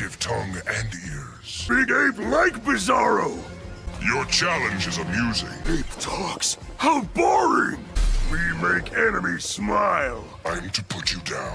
active tongue and ears. Big ape like Bizarro! Your challenge is amusing. Ape talks? How boring! We make enemies smile. I'm to put you down.